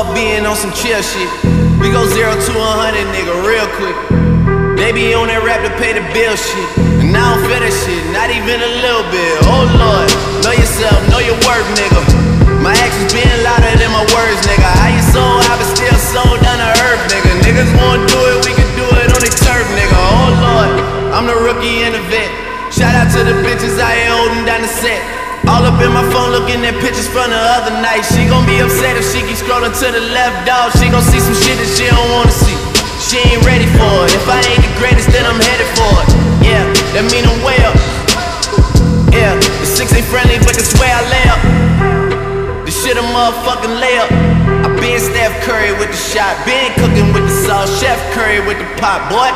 Fuck being on some chill shit. We go zero to a hundred, nigga, real quick. They be on that rap to pay the bill shit. And I don't feel that shit, not even a little bit. Oh lord, know yourself, know your worth, nigga. My actions being louder than my words, nigga. How you so high but still so down to earth, nigga. Niggas wanna do it, we can do it on the turf, nigga. Oh lord, I'm the rookie and the vet. Shout out to the bitches out here holding down the set. All up in my phone looking at pictures from the other night. She gon' be upset scrolling to the left, dog. She gon' see some shit that she don't wanna see. She ain't ready for it. If I ain't the greatest, then I'm headed for it. Yeah, that mean I'm way up. Yeah, the six ain't friendly, but that's where I lay up. The shit a motherfucking layup. I been Steph Curry with the shot, been cooking with the sauce, Chef Curry with the pot, boy.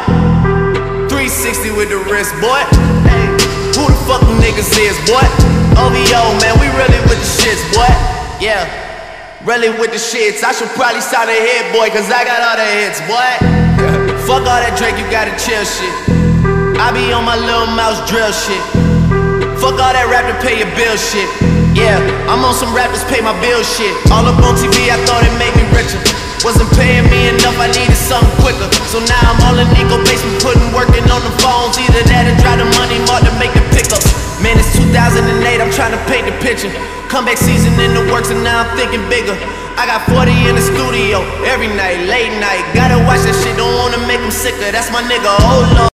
360 with the wrist, boy. Hey, who the fuck niggas is, boy? OVO, man, we really with the shits, boy. Yeah, really with the shits. I should probably sign a hit, boy, cause I got all the hits, boy. fuck all that Drake, you gotta chill shit. I be on my little mouse drill shit. Fuck all that rap to pay your bill shit. Yeah, I'm on some rappers pay my bill shit. All up on TV, I thought it made me richer. Wasn't paying me enough, I needed something quicker. So now I'm all in Nico basement, putting working on the phones. Either that or trying to paint the picture. Comeback season in the works, and now I'm thinking bigger. I got 40 in the studio every night, late night. Gotta watch that shit, don't wanna make them sicker. That's my nigga, oh lord.